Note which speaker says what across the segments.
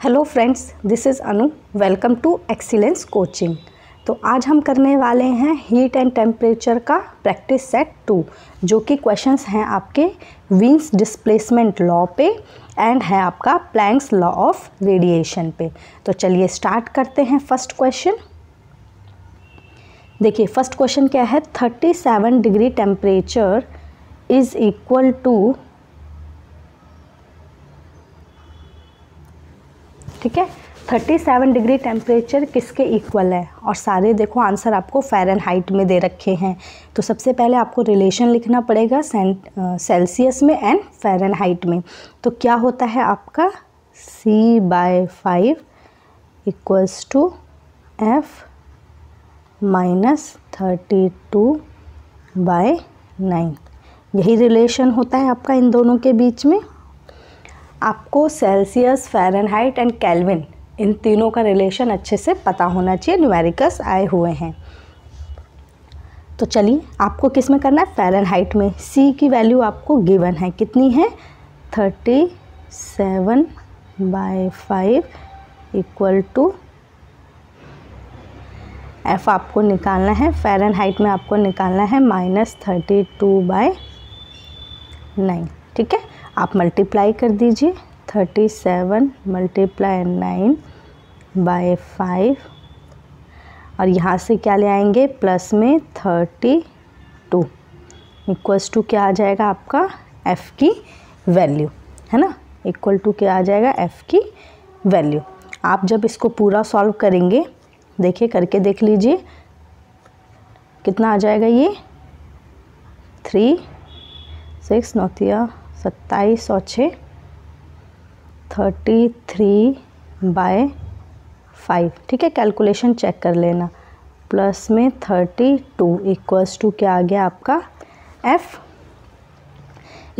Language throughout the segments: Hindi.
Speaker 1: Hello friends this is Anu welcome to excellence coaching तो आज हम करने वाले हैं हीट एंड टेम्परेचर का प्रैक्टिस सेट टू जो कि क्वेश्चंस हैं आपके विंस डिस्प्लेसमेंट लॉ पे एंड है आपका प्लैंक्स लॉ ऑफ़ रेडिएशन पे। तो चलिए स्टार्ट करते हैं फ़र्स्ट क्वेश्चन देखिए फ़र्स्ट क्वेश्चन क्या है? 37 degree temperature is equal to ठीक है? 37 डिग्री टेम्परेचर किसके इक्वल है? और सारे देखो आंसर आपको फ़ारेनहाइट में दे रखे हैं। तो सबसे पहले आपको रिलेशन लिखना पड़ेगा सेल्सियस में एंड फ़ारेनहाइट में। तो क्या होता है आपका? C by five equals to F minus thirty two by nine यही रिलेशन होता है आपका इन दोनों के बीच में। आपको सेल्सियस, फ़ारेनहाइट एंड कैलविन, इन तीनों का रिलेशन अच्छे से पता होना चाहिए। न्यूमेरिकस आए हुए हैं। तो चलिए, आपको किसमें करना है? फ़ारेनहाइट में। सी की वैल्यू आपको गिवन है। कितनी है? Thirty seven by five equal to F आपको निकालना है। फ़ारेनहाइट में आपको निकालना है minus thirty two by nine. ठीक है? आप मल्टीप्लाई कर दीजिए thirty seven multiply nine by five और यहाँ से क्या ले आएँगे? प्लस में थर्टी टू इक्वल्स टू क्या आ जाएगा आपका? एफ़ की वैल्यू है ना? इक्वल टू क्या आ जाएगा? एफ़ की वैल्यू आप जब इसको पूरा सॉल्व करेंगे, देखिए, करके देख लीजिए। कितना आ जाएगा ये? थ्री सिक्स नौतिया सत्ताईस और छः थर्टी थ्री बाय फाइव ठीक है कैलकुलेशन चेक कर लेना। प्लस में थर्टी टू इक्वल्स टू क्या आ गया आपका? एफ़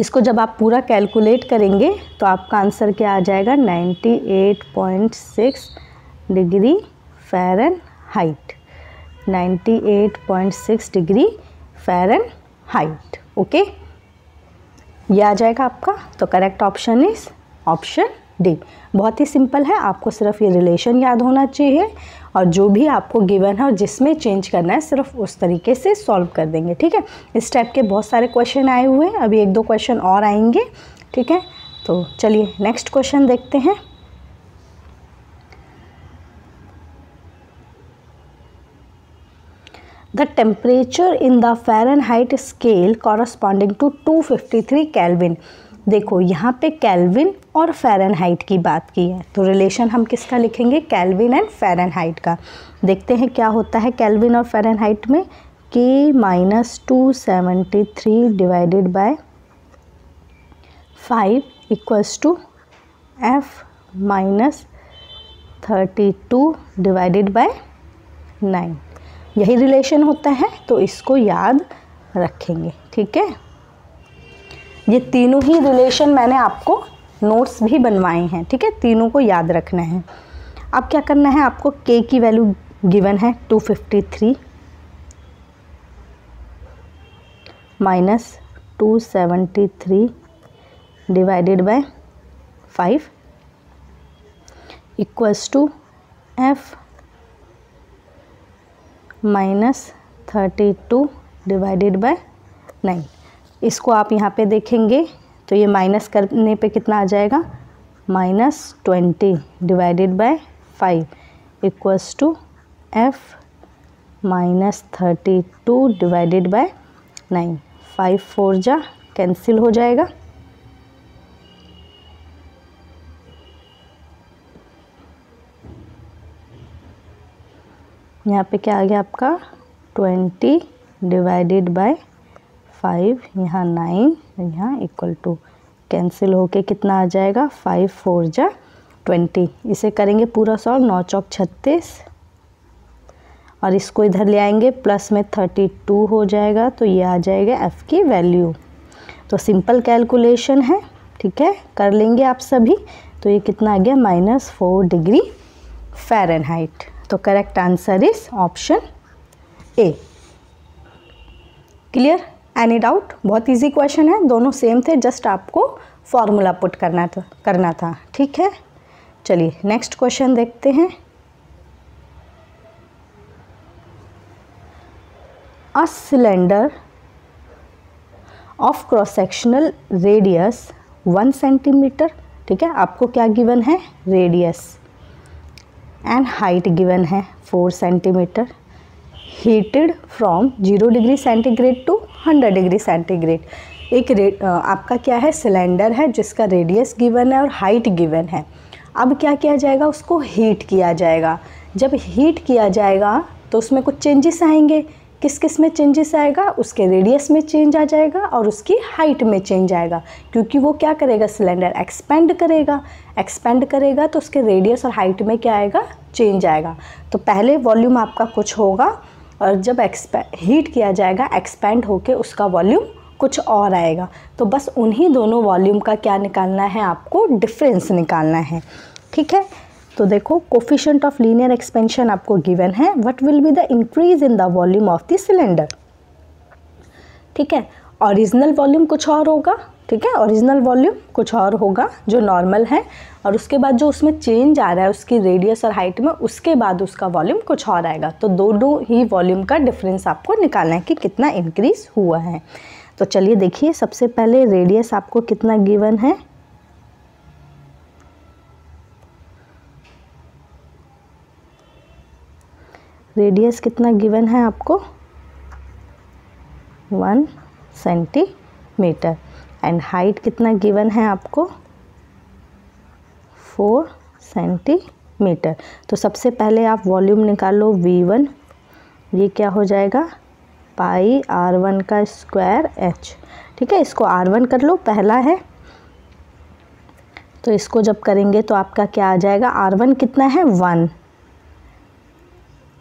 Speaker 1: इसको जब आप पूरा कैलकुलेट करेंगे तो आपका आंसर क्या आ जाएगा? Ninety eight point six degree Fahrenheit ninety eight point six degree Fahrenheit okay ये आ जाएगा आपका। तो correct option is option D बहुत ही सिंपल है, आपको सिर्फ़ ये रिलेशन याद होना चाहिए और जो भी आपको गिवन है और जिसमें चेंज करना है, सिर्फ़ उस तरीके से सॉल्व कर देंगे, ठीक है? इस टाइप के बहुत सारे क्वेश्चन आए हुए हैं। अभी एक दो क्वेश्चन और आएँगे, ठीक है? तो चलिए नेक्स्ट क्वेश्चन देखते हैं। The temperature in the Fahrenheit scale corresponding to 253 Kelvin. देखो, यहाँ पे केल्विन और फ़ारेनहाइट की बात की है। तो रिलेशन हम किसका लिखेंगे? कैलविन एंड फ़ारेनहाइट का। देखते हैं क्या होता है कैलविन और फ़ारेनहाइट में। K minus two seventy three divided by five equals to F minus thirty two divided by nine यही रिलेशन होता है तो इसको याद रखेंगे, ठीक है? ये तीनों ही रिलेशन मैंने आपको नोट्स भी बनवाए हैं, ठीक है? तीनों को याद रखना है। अब क्या करना है, आपको के की वैल्यू गिवन है 253 minus two seventy three divided by five equals to F minus thirty two divided by nine. इसको आप यहाँ पे देखेंगे तो ये माइनस करने पे कितना आ जाएगा? Minus twenty divided by five equals to F minus thirty two divided by nine. Five four जा कैंसिल हो जाएगा। यहाँ पे क्या आ गया आपका? ट्वेंटी डिवाइडेड बाय फाइव, यहाँ नाइन, यहाँ इक्वल टू। कैंसिल होके कितना आ जाएगा? फाइव, फोर जा ट्वेंटी। इसे करेंगे पूरा सॉल्व, नौ चौक छत्तीस। और इसको इधर ले आएँगे, प्लस में थर्टी टू हो जाएगा तो ये आ जाएगा एफ़ की वैल्यू। तो सिंपल कैलकुलेशन है, ठीक है? कर लेंगे आप सभी। तो ये कितना आ गया? Minus four degree Fahrenheit. तो correct answer is option A clear any doubt बहुत इजी क्वेश्चन है। दोनों सेम थे जस्ट आपको फॉर्मूला पुट करना था करना था। ठीक है? चलिए नेक्स्ट क्वेश्चन देखते हैं। A cylinder of cross sectional radius one centimetre ठीक है? आपको क्या गिवन है? रेडियस एंड हाइट गिवन है four centimetre heated from zero degree centigrade to hundred degree centigrade एक रे, आपका क्या है? सिलेंडर है जिसका रेडियस गिवन है और हाइट गिवन है। अब क्या किया जाएगा? उसको हीट किया जाएगा। जब हीट किया जाएगा तो उसमें कुछ चेंजेस आएँगे। किस किसमें चेंजेस आएगा? उसके रेडियस में चेंज आ जाएगा और उसकी हाइट में चेंज आएगा। क्योंकि वो क्या करेगा? सिलेंडर एक्सपेंड करेगा। एक्सपेंड करेगा तो उसके रेडियस और हाइट में क्या आएगा? चेंज आएगा। तो पहले वॉल्यूम आपका कुछ होगा और जब एक्सपे हीट किया जाएगा एक्सपेंड होके उसका वॉल्यूम कुछ और आएगा। तो बस उन्हीं दोनों वॉल्यूम का क्या निकालना है आपको? डिफरेंस निकालना है। ठीक है? तो देखो कोफिशेंट ऑफ़ लीनियर एक्सपेंशन आपको गिवन है। What will be the increase in the volume of the cylinder ठीक है? ओरिजिनल वॉल्यूम कुछ और होगा। ठीक है? ओरिजिनल वॉल्यूम कुछ और होगा जो नॉर्मल है। और उसके बाद जो उसमें चेंज आ रहा है, उसकी रेडियस और हाइट में, उसके बाद उसका वॉल्यूम कुछ और आएगा। तो दोनों ही वॉल्यूम का डिफरेंस आपको निकालना है कि कितना इंक्रीज हुआ है। तो चलिए देखिए, सबसे पहले रेडियस आपको कितना गिवन है? रेडियस कितना गिवन है आपको? वन सेंटीमीटर एंड हाइट कितना गिवन है आपको? फोर सेंटीमीटर तो सबसे पहले आप वॉल्यूम निकालो वी वन ये क्या हो जाएगा? पाई आर वन का स्क्वायर एच ठीक है, इसको आर वन कर लो, पहला है। तो इसको जब करेंगे तो आपका क्या आ जाएगा? आर वन कितना है? वन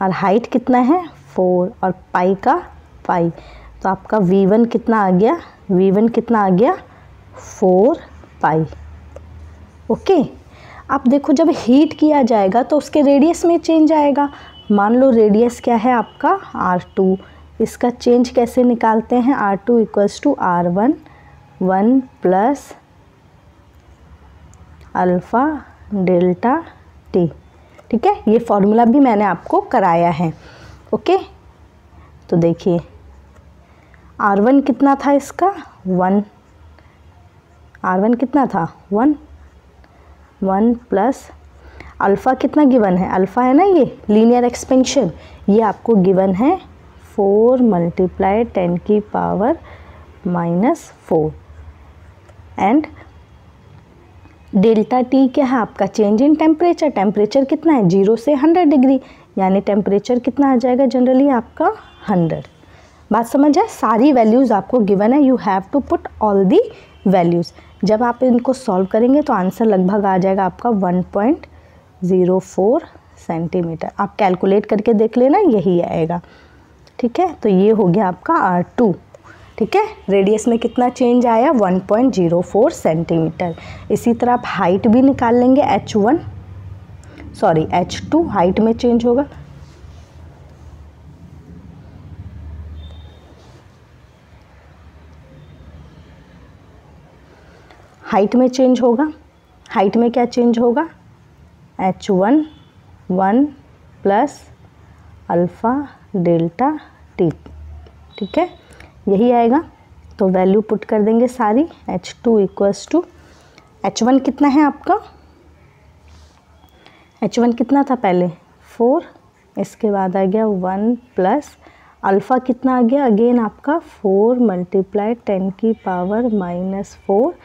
Speaker 1: और हाइट कितना है? फोर और पाई का पाई तो आपका वी वन कितना आ गया? वी वन कितना आ गया? फोर पाई ओके अब देखो, जब हीट किया जाएगा तो उसके रेडियस में चेंज आएगा। मान लो रेडियस क्या है आपका? आर टू इसका चेंज कैसे निकालते हैं? R two equals to R one one plus alpha delta T ठीक है? ये फॉर्मूला भी मैंने आपको कराया है। ओके तो देखिए। आर वन कितना था इसका? वन आर वन कितना था? वन वन प्लस अल्फ़ा कितना गिवन है? अल्फ़ा है ना ये? लीनियर एक्सपेंशन ये आपको गिवन है फोर मल्टीप्लाई टेन की power minus four and delta T क्या है आपका? चेंज इन टेम्परेचर टेम्परेचर कितना है? ज़ीरो से हंड्रेड डिग्री यानी टेम्परेचर कितना आ जाएगा जनरली आपका? हंड्रेड बात समझ आए? सारी वैल्यूज़ आपको गिवन है। You have to put all the values जब आप इनको सॉल्व करेंगे तो आंसर लगभग आ जाएगा आपका one point zero four centimetre आप कैलकुलेट करके देख लेना, यही आएगा। ठीक है? तो ये हो गया आपका आर टू ठीक है? रेडियस में कितना चेंज आया? 1.04 सेंटीमीटर इसी तरह आप हाइट भी निकाल लेंगे H one sorry H two height में चेंज होगा। हाइट में चेंज होगा। हाइट में क्या चेंज होगा? H one one plus alpha delta T ठीक है? यही आएगा। तो वैल्यू पुट कर देंगे सारी। H two equals to H one कितना है आपका? एच वन कितना था पहले? फोर इसके बाद आ गया वन प्लस अल्फ़ा कितना आ गया? अगेन आपका फोर मल्टीप्लाई टेन की power minus four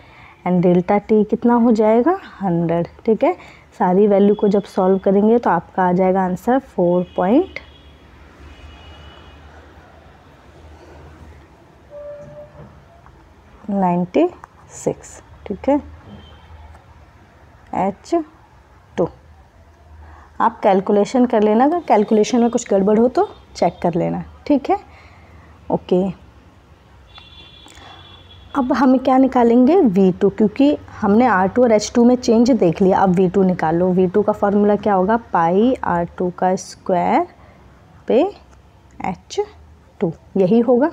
Speaker 1: and delta T कितना हो जाएगा? हंड्रेड ठीक है? सारी वैल्यू को जब सॉल्व करेंगे तो आपका आ जाएगा answer four point ninety six ठीक है? एच टू आप कैलकुलेशन कर लेना, अगर कैलकुलेशन में कुछ गड़बड़ हो तो चेक कर लेना, ठीक है? ओके अब हम क्या निकालेंगे? V2 क्योंकि हमने R2 और H2 में चेंज देख लिया। अब V2 निकालो। V2 का फॉर्मूला क्या होगा? पाई R2 का स्क्वायर पे H2 यही होगा।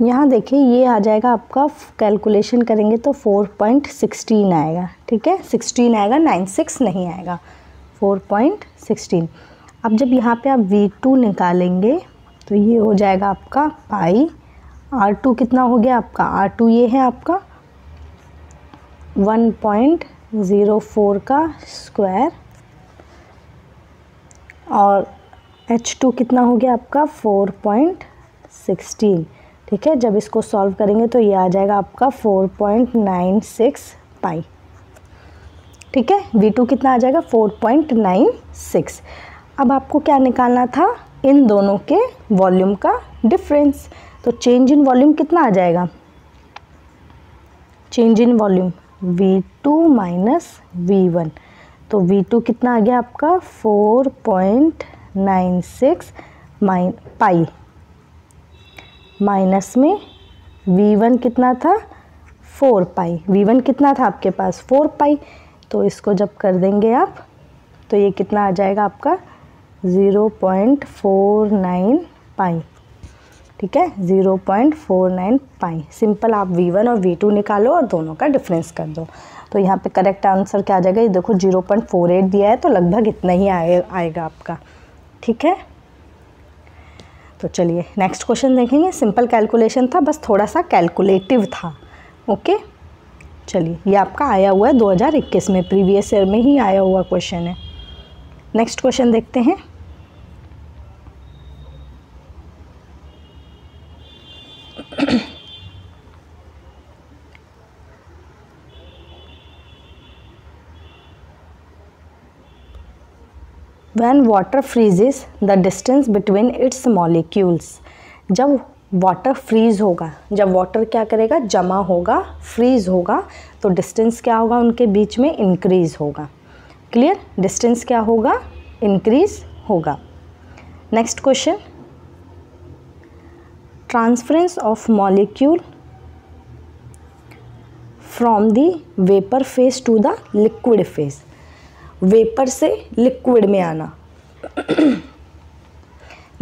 Speaker 1: यहाँ देखिए, ये आ जाएगा आपका। कैलकुलेशन करेंगे तो फोर पॉइंट सिक्सटीन आएगा। ठीक है? सिक्सटीन आएगा नाइन सिक्स नहीं आएगा। फोर पॉइंट सिक्सटीन अब जब यहाँ पे आप वी टू निकालेंगे तो ये हो जाएगा आपका पाई। आर टू कितना हो गया आपका? आर टू ये है आपका वन पॉइंट ज़ीरो फोर का स्क्वायर। और एच टू कितना हो गया आपका? Four point sixteen. ठीक है, जब इसको सॉल्व करेंगे तो ये आ जाएगा आपका four point nine six pi. ठीक है, वी टू कितना आ जाएगा? Four point nine six. अब आपको क्या निकालना था? इन दोनों के वॉल्यूम का डिफरेंस। तो चेंज इन वॉल्यूम कितना आ जाएगा? Change in volume V two minus V तो वी टू कितना आ गया आपका? Four point nine six minus pi minus में वी वन कितना था? फोर पाई वी वन कितना था आपके पास? फोर पाई तो इसको जब कर देंगे आप तो ये कितना आ जाएगा आपका? Zero point four nine pi. ठीक है? Zero point four nine pi. Simple आप वी वन और वी टू निकालो और दोनों का डिफरेंस कर दो। तो यहाँ पे करेक्ट आंसर क्या आ जाएगा? ये देखो, ज़ीरो पॉइंट फोर एट दिया है तो लगभग इतना ही आए, आएगा आपका। ठीक है? तो चलिए नेक्स्ट क्वेश्चन देखेंगे। सिंपल कैलकुलेशन था, बस थोड़ा सा कैलकुलेटिव था। ओके चलिए, ये आपका आया हुआ है 2021 में। प्रीवियस ईयर में ही आया हुआ क्वेश्चन है। नेक्स्ट क्वेश्चन देखते हैं। When water freezes, the distance between its molecules. जब वाटर फ्रीज होगा, जब वाटर क्या करेगा? जमा होगा फ्रीज होगा तो डिस्टेंस क्या होगा उनके बीच में? इंक्रीज होगा। क्लियर डिस्टेंस क्या होगा? इंक्रीज होगा। Next question transference of molecule from the vapour phase to the liquid phase vapour से लिक्विड में आना।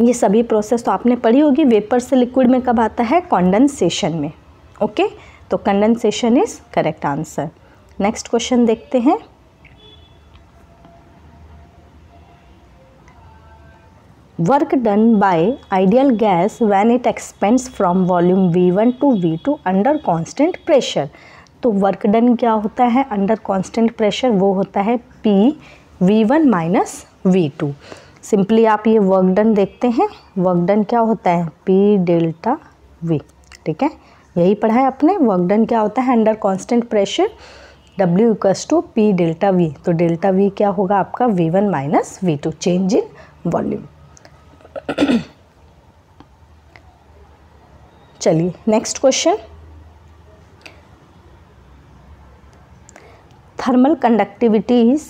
Speaker 1: ये सभी प्रोसेस तो आपने पढ़ी होगी, वेपर से लिक्विड में कब आता है? कॉन्डेंसेशन में। ओके? तो condensation is correct answer. Next question देखते हैं। Work done by ideal gas when it expands from volume V1 to V2 under constant pressure. तो वर्क डन क्या होता है? अंडर कांस्टेंट प्रेशर वो होता है P V one minus V two simply आप ये वर्क डन देखते हैं। वर्क डन क्या होता है? पी डेल्टा वी ठीक है? यही पढ़ा है आपने। वर्क डन क्या होता है? Under constant pressure W equals to P delta V तो डेल्टा वी क्या होगा आपका? V one minus V two change in volume चलिए next question thermal conductivities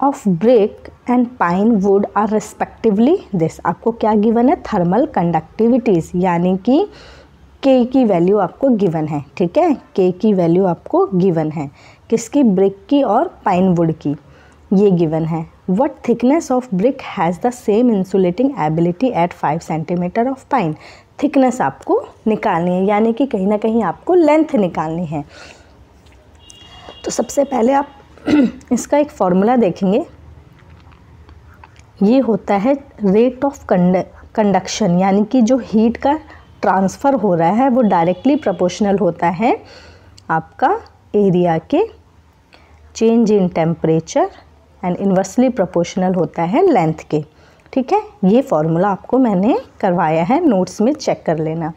Speaker 1: of brick and pine wood are respectively, this आपको क्या गिवन है? थर्मल कंडक्टिविटीज़ यानी कि के की वैल्यू आपको गिवन है, ठीक है? के की वैल्यू आपको गिवन है। किसकी? ब्रिक की और पाइन वुड की ये गिवन है। What thickness of brick has the same insulating ability at five centimetre of pine thickness आपको निकालनी है, यानी कि कहीं ना कहीं आपको लेंथ निकालनी है। तो सबसे पहले आप इसका एक फॉर्मूला देखेंगे। ये होता है रेट ऑफ़ कंड कंडक्शन यानी कि जो हीट का ट्रांसफ़र हो रहा है, वो डायरेक्टली प्रोपोर्शनल होता है आपका एरिया के change in temperature and inversely proportional होता है लेंथ के। ठीक है? ये फॉर्मूला आपको मैंने करवाया है नोट्स में चेक कर लेना।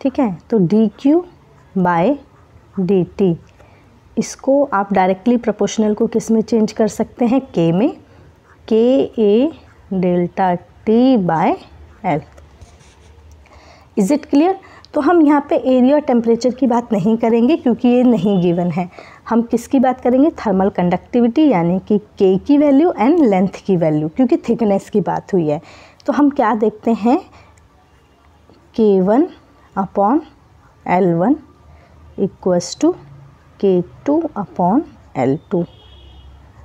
Speaker 1: ठीक है? तो D Q by D T इसको आप डायरेक्टली प्रोपोर्शनल को किसमें चेंज कर सकते हैं? के में। K A delta T by L is it clear तो हम यहाँ पे एरिया और टेम्परेचर की बात नहीं करेंगे क्योंकि ये नहीं गिवन है। हम किसकी बात करेंगे? थर्मल कंडक्टिविटी यानी कि के की वैल्यू एंड लेंथ की वैल्यू क्योंकि थिकनेस की बात हुई है। तो हम क्या देखते हैं? K one upon L one equals to K two upon L two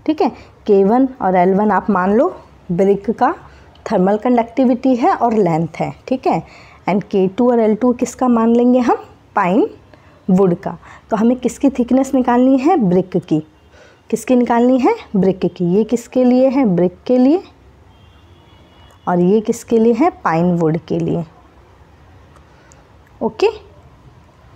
Speaker 1: ठीक है? के वन और एल वन आप मान लो, ब्रिक का थर्मल कंडक्टिविटी है और लेंथ है, ठीक है? एंड के टू और एल टू किसका मान लेंगे हम? पाइन वुड का। तो हमें किसकी थिकनेस निकालनी है? ब्रिक की। किसकी निकालनी है? ब्रिक की। ये किसके लिए है? ब्रिक के लिए। और ये किसके लिए है? पाइन वुड के लिए। ओके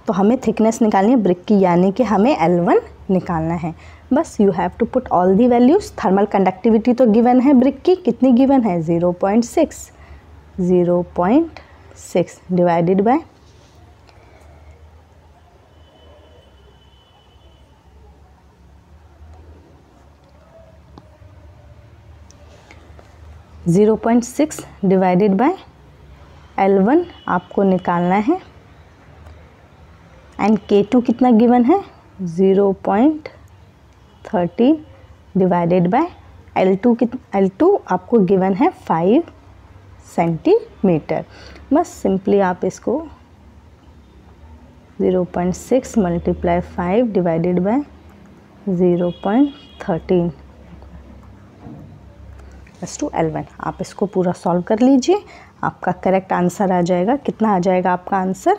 Speaker 1: तो हमें थिकनेस निकालनी है ब्रिक की, यानी कि हमें एल वन निकालना है। बस you have to put all the values thermal conductivity तो गिवन है ब्रिक की, कितनी गिवन है? Zero point six zero point six divided by zero point six divided by L one आपको निकालना है। एंड के टू कितना गिवन है? Zero point thirty divided by L two कित एल टू आपको गिवन है फाइव सेंटीमीटर बस सिंपली आप इसको zero point six multiply five divided by zero point thirteen S to L one आप इसको पूरा सॉल्व कर लीजिए, आपका करेक्ट आंसर आ जाएगा. कितना आ जाएगा आपका आंसर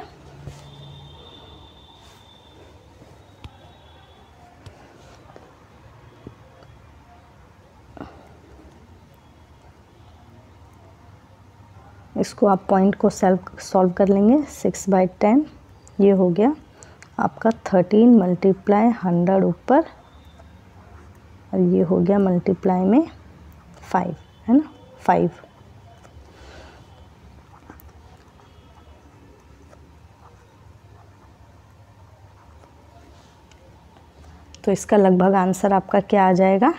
Speaker 1: इसको आप पॉइंट को सेल्व सॉल्व कर लेंगे सिक्स बाई टेन ये हो गया आपका थर्टीन मल्टीप्लाई हंड्रेड ऊपर, और ये हो गया मल्टीप्लाई में फाइव है ना? फाइव तो इसका लगभग आंसर आपका क्या आ जाएगा?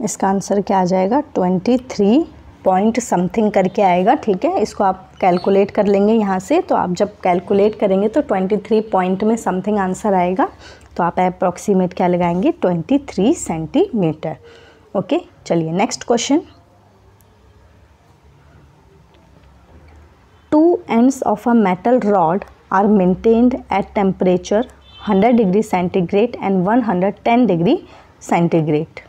Speaker 1: इसका आंसर क्या आ जाएगा? ट्वेंटी थ्री पॉइंट समथिंग करके आएगा, ठीक है? इसको आप कैलकुलेट कर लेंगे यहाँ से तो आप जब कैलकुलेट करेंगे तो ट्वेंटी थ्री पॉइंट में समथिंग आंसर आएगा। तो आप अप्रॉक्सीमेट क्या लगाएँगे? ट्वेंटी थ्री सेंटीमीटर ओके चलिए next question two ends of a metal rod are maintained at temperature 100 degree centigrade and 110 degree centigrade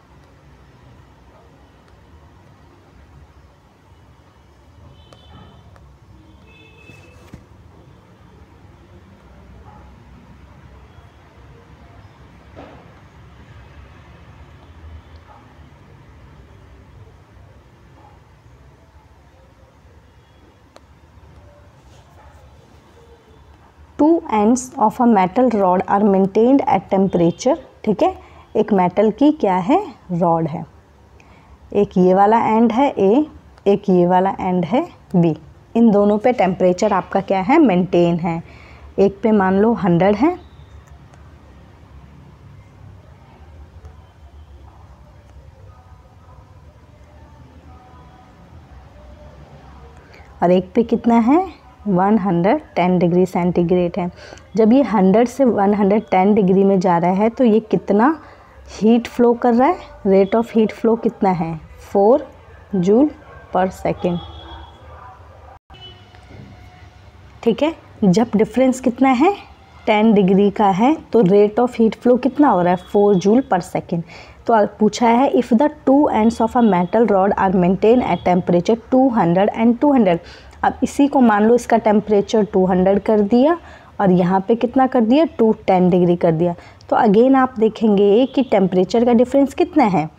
Speaker 1: two ends of a metal rod are maintained at temperature, ठीक है? एक मेटल की क्या है? रॉड है। एक ये वाला एंड है ए, एक ये वाला एंड है बी। इन दोनों पे टेम्परेचर आपका क्या है? मेंटेन है। एक पे मान लो हंड्रेड है। और एक पे कितना है? 110 डिग्री सेंटीग्रेड है। जब ये 100 से 110 डिग्री में जा रहा है तो ये कितना हीट फ्लो कर रहा है? रेट ऑफ़ हीट फ्लो कितना है? फोर जूल पर सेकेंड ठीक है? जब डिफरेंस कितना है? 10 डिग्री का है तो रेट ऑफ़ हीट फ्लो कितना हो रहा है? फोर जूल पर सेकेंड तो पूछा है if the two ends of a metal rod are maintain at temperature 200 and 200 अब इसी को मान लो इसका टेम्परेचर 200 कर दिया और यहाँ पे कितना कर दिया? 210 डिग्री कर दिया। तो अगेन आप देखेंगे कि टेम्परेचर का डिफरेंस कितना है?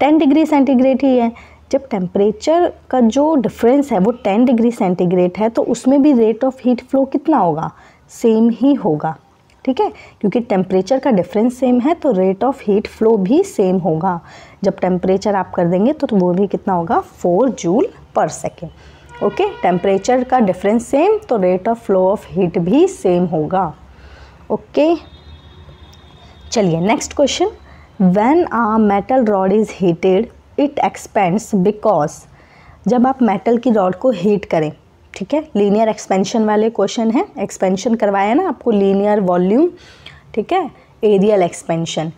Speaker 1: 10 डिग्री सेंटीग्रेड ही है। जब टेम्परेचर का जो डिफरेंस है वो 10 डिग्री सेंटीग्रेड है तो उसमें भी रेट ऑफ़ हीट फ्लो कितना होगा? सेम ही होगा। ठीक है? क्योंकि टेम्परेचर का डिफरेंस सेम है तो रेट ऑफ़ हीट फ्लो भी सेम होगा। जब टेम्परेचर आप कर देंगे तो तो वो भी कितना होगा? Four joule per second okay temperature का डिफरेंस सेम तो rate of flow of heat भी सेम होगा। ओके चलिए next question when a metal rod is heated it expands because जब आप मेटल की रॉड को हीट करें, ठीक है? लीनियर एक्सपेंशन वाले क्वेश्चन है। एक्सपेंशन करवाया ना आपको लीनियर वॉल्यूम ठीक है? एरियल एक्सपेंशन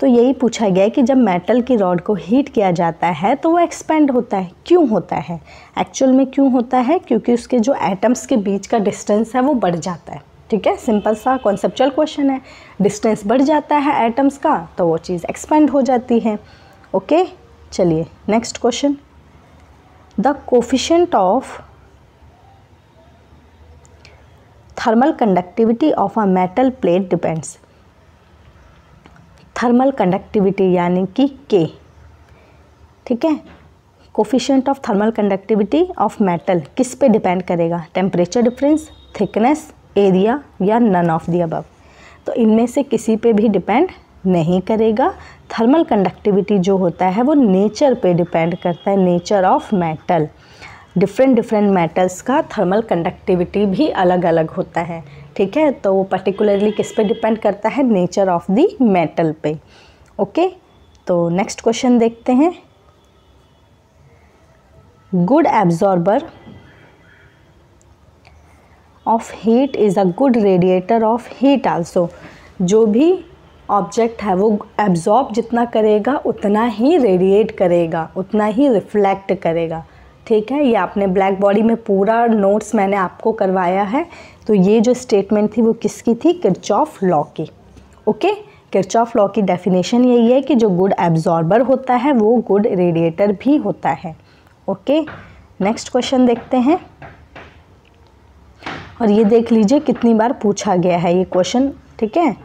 Speaker 1: तो यही पूछा गया है कि जब मेटल की रॉड को हीट किया जाता है तो वो एक्सपेंड होता है। क्यों होता है? एक्चुअल में क्यों होता है? क्योंकि उसके जो एटम्स के बीच का डिस्टेंस है, वो बढ़ जाता है। ठीक है? सिंपल सा कॉन्सेप्चुअल क्वेश्चन है। डिस्टेंस बढ़ जाता है एटम्स का तो वो चीज़ एक्सपेंड हो जाती है। ओके चलिए next question the coefficient of thermal conductivity of a metal plate depends thermal conductivity यानी कि के ठीक है? Coefficient of thermal conductivity of metal किस पे डिपेंड करेगा? टेम्परेचर डिफरेंस थिकनेस एरिया या नन ऑफ़ दी अबव तो इनमें से किसी पे भी डिपेंड नहीं करेगा। थर्मल कंडक्टिविटी जो होता है वो नेचर पे डिपेंड करता है nature of metal different different metals का थर्मल कंडक्टिविटी भी अलग अलग होता है। ठीक है? तो वो पर्टिकुलरली किस पे डिपेंड करता है? नेचर ऑफ़ दी मेटल पे। ओके तो नेक्स्ट क्वेश्चन देखते हैं। Good absorber of heat is a good radiator of heat also जो भी ऑब्जेक्ट है, वो एब्जॉर्ब जितना करेगा, उतना ही रेडिएट करेगा, उतना ही रिफ्लेक्ट करेगा। ठीक है? ये आपने ब्लैक बॉडी में पूरा नोट्स मैंने आपको करवाया है। तो ये जो स्टेटमेंट थी वो किसकी थी? किरचॉफ लॉ की। ओके किरचॉफ लॉ की डेफिनेशन यही है कि जो गुड एब्जॉर्बर होता है, वो गुड रेडिएटर भी होता है। ओके नेक्स्ट क्वेश्चन देखते हैं। और ये देख लीजिए कितनी बार पूछा गया है ये क्वेश्चन ठीक है?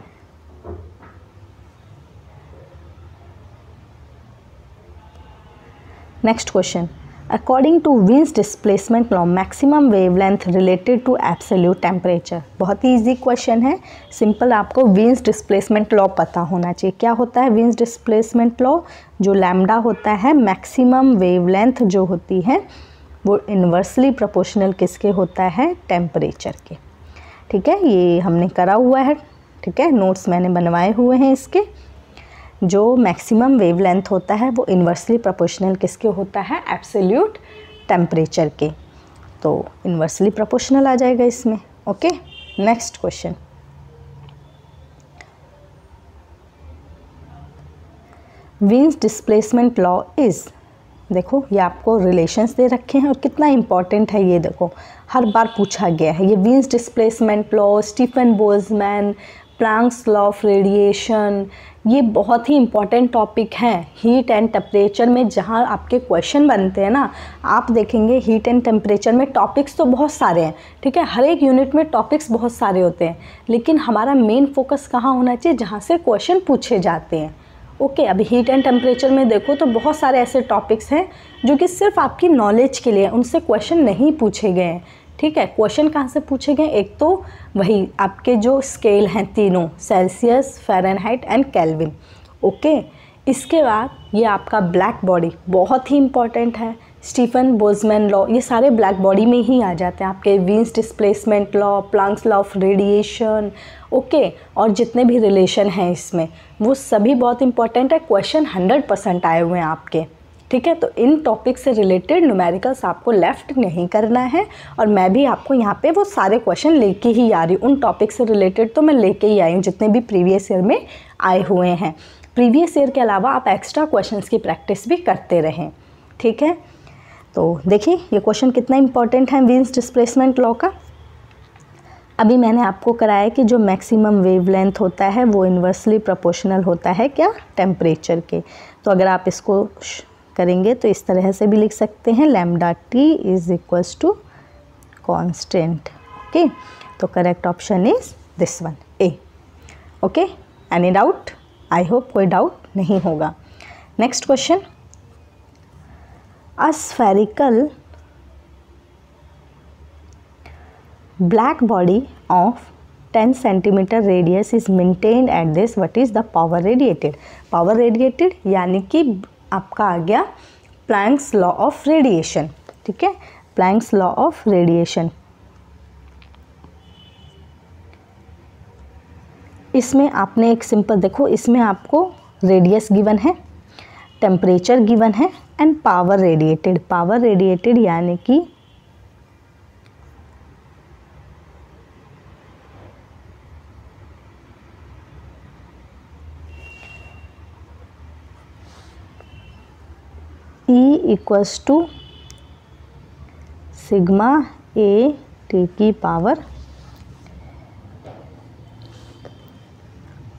Speaker 1: Next question according to Wien's displacement law maximum wavelength related to absolute temperature बहुत ही इजी क्वेश्चन है। सिंपल आपको विंस डिस्प्लेसमेंट लॉ पता होना चाहिए। क्या होता है विंस डिस्प्लेसमेंट लॉ जो लैम्डा होता है मैक्सिमम वेवलेंथ जो होती है, वो इन्वर्सली प्रोपोर्शनल किसके होता है? टेम्परेचर के। ठीक है? ये हमने करा हुआ है। ठीक है? नोट्स मैंने बनवाए हुए हैं इसके। जो मैक्सिमम वेवलेंथ होता है, वो इन्वर्सली प्रोपोर्शनल किसके होता है? एब्सोल्यूट टेम्परेचर के। तो इन्वर्सली प्रोपोर्शनल आ जाएगा इसमें okay next question Wien's displacement law is देखो, ये आपको रिलेशंस दे रखे हैं और कितना इंपॉर्टेंट है ये देखो। हर बार पूछा गया है, ये Wien's displacement law Stefan Boltzmann Planck's law of radiation ये बहुत ही इंपॉर्टेंट टॉपिक हैं हीट एंड टेम्परेचर में जहाँ आपके क्वेश्चन बनते हैं ना, आप देखेंगे हीट एंड टेम्परेचर में टॉपिक्स तो बहुत सारे हैं, ठीक है? हर एक यूनिट में टॉपिक्स बहुत सारे होते हैं, लेकिन हमारा मेन फोकस कहाँ होना चाहिए? जहाँ से क्वेश्चन पूछे जाते हैं। ओके अभी हीट एंड टेम्परेचर में देखो तो बहुत सारे ऐसे टॉपिक्स हैं, जो कि सिर्फ़ आपकी नॉलेज के लिए उनसे क्वेश्चन नहीं पूछे गए हैं। ठीक है क्वेश्चन कहाँ से पूछे गए? एक तो वही आपके जो स्केल हैं तीनों Celsius Fahrenheit and Kelvin okay इसके बाद ये आपका ब्लैक बॉडी बहुत ही इंपॉर्टेंट है। स्टीफन बोजमैन लॉ ये सारे ब्लैक बॉडी में ही आ जाते हैं। आपके Wien's displacement law Planck's law of radiation okay और जितने भी रिलेशन हैं इसमें, वो सभी बहुत इंपॉर्टेंट है। क्वेश्चन हंड्रेड परसेंट आए हुए हैं आपके। ठीक है? तो इन टॉपिक से रिलेटेड न्यूमेरिकल्स आपको लेफ़्ट नहीं करना है और मैं भी आपको यहाँ पे वो सारे क्वेश्चन लेके ही आ रही हूँ। उन टॉपिक से रिलेटेड तो मैं लेके ही आई हूँ, जितने भी प्रीवियस ईयर में आए हुए हैं। प्रीवियस ईयर के अलावा आप एक्स्ट्रा क्वेश्चंस की प्रैक्टिस भी करते रहें, ठीक है? तो देखिए, ये क्वेश्चन कितना इंपॉर्टेंट है वीन्स डिस्प्लेसमेंट लॉ का। अभी मैंने आपको कराया कि जो मैक्सिमम वेवलेंथ होता है, वो इन्वर्सली प्रोपोर्शनल होता है क्या? टेम्परेचर के। तो अगर आप इसको करेंगे तो इस तरह से भी लिख सकते हैं lambda T is equals to constant okay तो correct option is this one A okay any doubt I hope कोई डाउट नहीं होगा। Next question a spherical black body of 10 centimetre radius is maintain at this what is the power radiated power radiated यानी कि आपका आ गया प्लैंक्स लॉ ऑफ़ रेडिएशन ठीक है? प्लैंक्स लॉ ऑफ़ रेडिएशन इसमें आपने एक सिंपल देखो, इसमें आपको रेडियस गिवन है टेम्परेचर गिवन है and power radiated power radiated यानी कि E equals to sigma A T की पावर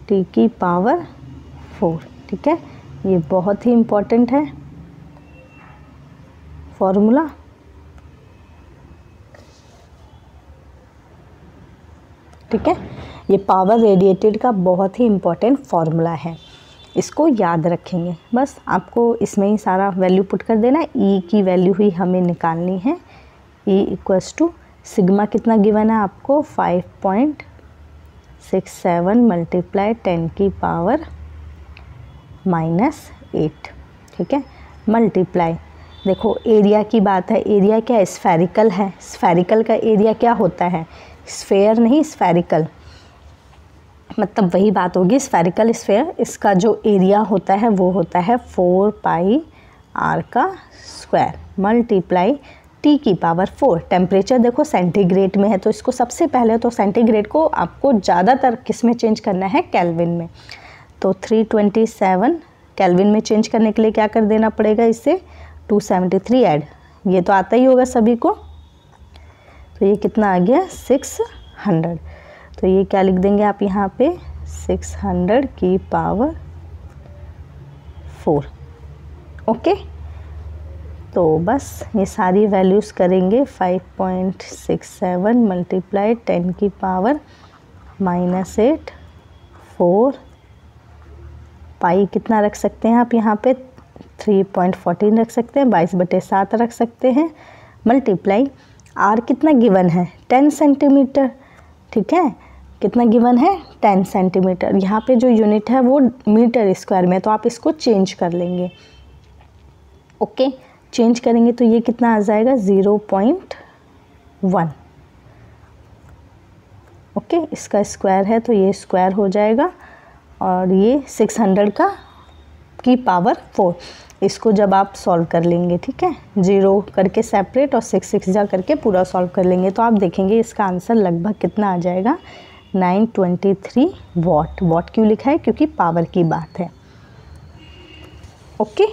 Speaker 1: टी की पावर फोर ठीक है? ये बहुत ही इम्पोर्टेंट है। फॉर्मूला ठीक है? ये पावर रेडिएटेड का बहुत ही इम्पोर्टेंट फॉर्मूला है। इसको याद रखेंगे। बस आपको इसमें ही सारा वैल्यू पुट कर देना ई e की वैल्यू ही हमें निकालनी है। ई इक्वल्स टू सिग्मा कितना गिवन है आपको? Five point six seven multiply ten की पावर माइनस एट ठीक है? मल्टीप्लाई देखो एरिया की बात है। एरिया क्या स्फेरिकल है। स्फेरिकल का एरिया क्या होता है? स्फेयर नहीं स्फेरिकल मतलब वही बात होगी स्फेरिकल स्फेयर इसका जो एरिया होता है, वो होता है फोर पाई आर का स्क्वायर मल्टीप्लाई टी की पावर फोर टेम्परेचर देखो सेंटीग्रेड में है तो इसको सबसे पहले तो सेंटीग्रेड को आपको ज़्यादातर किसमें चेंज करना है? कैलविन में. तो थ्री ट्वेंटी सेवन कैलविन में चेंज करने के लिए क्या कर देना पड़ेगा इसे? टू सेवेंटी थ्री ऐड ये तो आता ही होगा सभी को. तो ये कितना आ गया? सिक्स हंड्रेड तो ये क्या लिख देंगे आप यहाँ पे? सिक्स हंड्रेड की पावर फोर। ओके? तो बस ये सारी वैल्यूज़ करेंगे, five point six seven multiply ten की power minus eight, four. Pi कितना रख सकते हैं आप यहाँ पे? थ्री पॉइंट फोर्टीन रख सकते हैं, बाईस बटे सात रख सकते हैं, मल्टीप्लाई। आर कितना गिवन है? Ten centimetre. ठीक है? कितना गिवन है? Ten centimetre. यहाँ पे जो यूनिट है वो मीटर स्क्वायर में तो आप इसको चेंज कर लेंगे। ओके? चेंज करेंगे तो ये कितना आ जाएगा? Zero point one. ओके? इसका स्क्वायर है तो ये स्क्वायर हो जाएगा। और ये सिक्स हंड्रेड का की पावर फोर। इसको जब आप सॉल्व कर लेंगे, ठीक है? ज़ीरो करके सेपरेट और सिक्स सिक्स जा करके पूरा सॉल्व कर लेंगे तो आप देखेंगे इसका आंसर लगभग कितना आ जाएगा? Nine twenty three watt watt क्यों लिखा है? क्योंकि पावर की बात है। ओके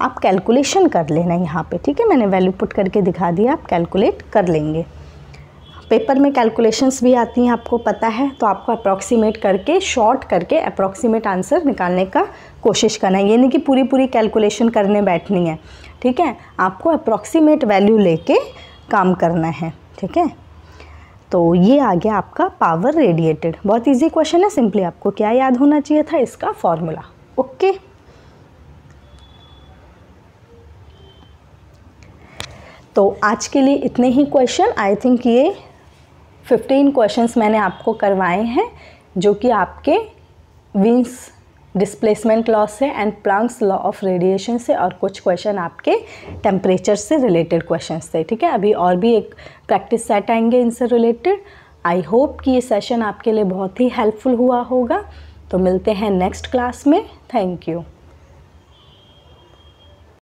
Speaker 1: आप कैलकुलेशन कर लेना यहाँ पे, ठीक है? मैंने वैल्यू पुट करके दिखा दिया, आप कैलकुलेट कर लेंगे। पेपर में कैलकुलेशंस भी आती हैं, आपको पता है तो आपको अप्रॉक्सीमेट करके शॉर्ट करके अप्रॉक्सीमेट आंसर निकालने का कोशिश करना है। ये नहीं कि पूरी पूरी कैलकुलेशन करने बैठनी है, ठीक है? आपको अप्रॉक्सीमेट वैल्यू लेके काम करना है, ठीक है? तो ये आ गया आपका पावर रेडिएटेड बहुत इजी क्वेश्चन है सिंपली आपको क्या याद होना चाहिए था इसका फॉर्मूला ओके? तो आज के लिए इतने ही क्वेश्चन आई थिंक ये फिफ्टीन क्वेश्चंस मैंने आपको करवाए हैं, जो कि आपके विंस डिस्प्लेसमेंट लॉ से and Planck's law of radiation से और कुछ क्वेश्चन आपके टेम्परेचर से रिलेटेड क्वेश्चंस थे, ठीक है? अभी और भी एक प्रैक्टिस सेट आएँगे इनसे रिलेटेड आई होप कि ये सेशन आपके लिए बहुत ही हेल्पफुल हुआ होगा। तो मिलते हैं नेक्स्ट क्लास में। Thank you